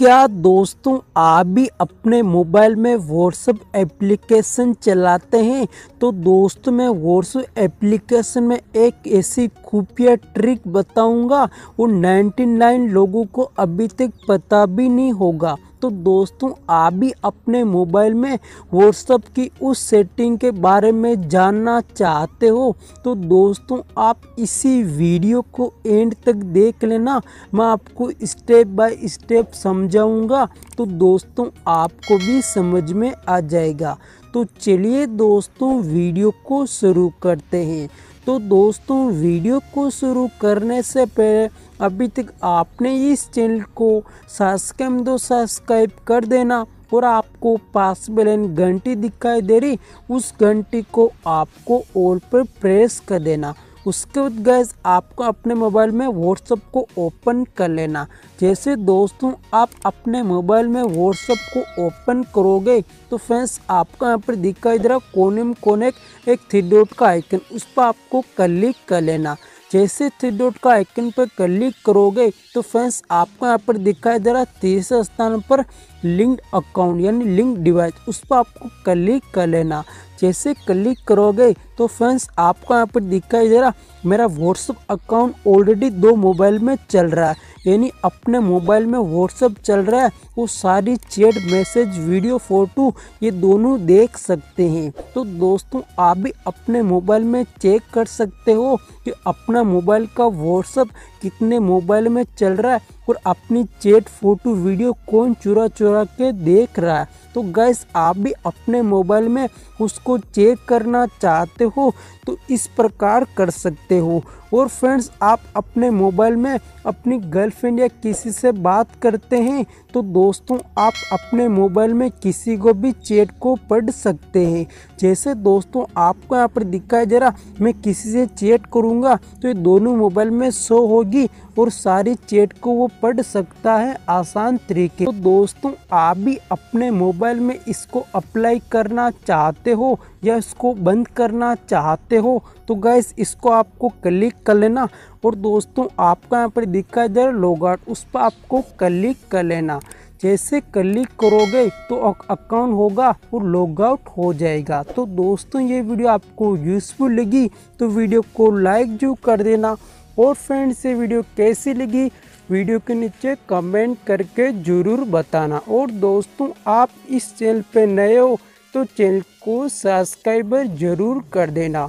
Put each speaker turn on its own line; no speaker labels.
क्या दोस्तों आप भी अपने मोबाइल में व्हाट्सअप एप्लीकेशन चलाते हैं? तो दोस्तों, मैं व्हाट्सअप एप्लीकेशन में एक ऐसी खुफिया ट्रिक बताऊँगा, वो 99 लोगों को अभी तक पता भी नहीं होगा। तो दोस्तों, आप भी अपने मोबाइल में व्हाट्सअप की उस सेटिंग के बारे में जानना चाहते हो तो दोस्तों, आप इसी वीडियो को एंड तक देख लेना। मैं आपको स्टेप बाय स्टेप समझाऊँगा तो दोस्तों, आपको भी समझ में आ जाएगा। तो चलिए दोस्तों वीडियो को शुरू करते हैं। तो दोस्तों वीडियो को शुरू करने से पहले अभी तक आपने इस चैनल को सब्सक्राइब दो सब्सक्राइब कर देना और आपको पास बेलन घंटी दिखाई दे रही, उस घंटी को आपको ऑल पर प्रेस कर देना। उसके बाद गैस आपको अपने मोबाइल में व्हाट्सअप को ओपन कर लेना। जैसे दोस्तों, आप अपने मोबाइल में व्हाट्सअप को ओपन करोगे तो फ्रेंड्स आपको यहाँ पर दिखाई दे रहा कोने में कोने एक थ्री डॉट का आइकन उस पर आपको क्लिक कर लेना। जैसे थ्री डॉट का आइकन पर क्लिक करोगे तो फ्रेंड्स आपको यहाँ पर दिखाई दे रहा तीसरे स्थान पर लिंक्ड अकाउंट यानी लिंक डिवाइस, उस पर आपको क्लिक कर लेना। जैसे क्लिक करोगे तो फ्रेंड्स, आपको यहाँ पर दिखाई दे रहा, मेरा व्हाट्सअप अकाउंट ऑलरेडी दो मोबाइल में चल रहा है। यानी अपने मोबाइल में व्हाट्सअप चल रहा है, वो सारी चैट, मैसेज, वीडियो, फ़ोटो, ये दोनों देख सकते हैं। तो दोस्तों, आप भी अपने मोबाइल में चेक कर सकते हो कि अपना मोबाइल का व्हाट्सअप कितने मोबाइल में चल रहा है और अपनी चैट, फ़ोटो, वीडियो कौन चुरा चुरा के देख रहा है। तो गैस आप भी अपने मोबाइल में उसको चेक करना चाहते हो तो इस प्रकार कर सकते हो। और फ्रेंड्स, आप अपने मोबाइल में अपनी गर्लफ्रेंड या किसी से बात करते हैं तो दोस्तों, आप अपने मोबाइल में किसी को भी चैट को पढ़ सकते हैं। जैसे दोस्तों, आपको यहाँ पर दिखाई दे रहा, मैं किसी से चैट करूँगा तो ये दोनों मोबाइल में शो होगी और सारी चैट को वो पढ़ सकता है आसान तरीके। तो दोस्तों, आप भी अपने मोबाइल में इसको अप्लाई करना चाहते हो या इसको बंद करना चाहते हो तो गैस इसको आपको क्लिक कर लेना। और दोस्तों, आपका यहाँ पर दिखा दे लॉग आउट उस पर आपको क्लिक कर लेना। जैसे क्लिक करोगे तो अकाउंट होगा और लॉग आउट हो जाएगा। तो दोस्तों, ये वीडियो आपको यूज़फुल लगी तो वीडियो को लाइक जो कर देना। और फ्रेंड्स ये वीडियो कैसी लगी, वीडियो के नीचे कमेंट करके ज़रूर बताना। और दोस्तों, आप इस चैनल पे नए हो तो चैनल को सब्सक्राइबर ज़रूर कर देना।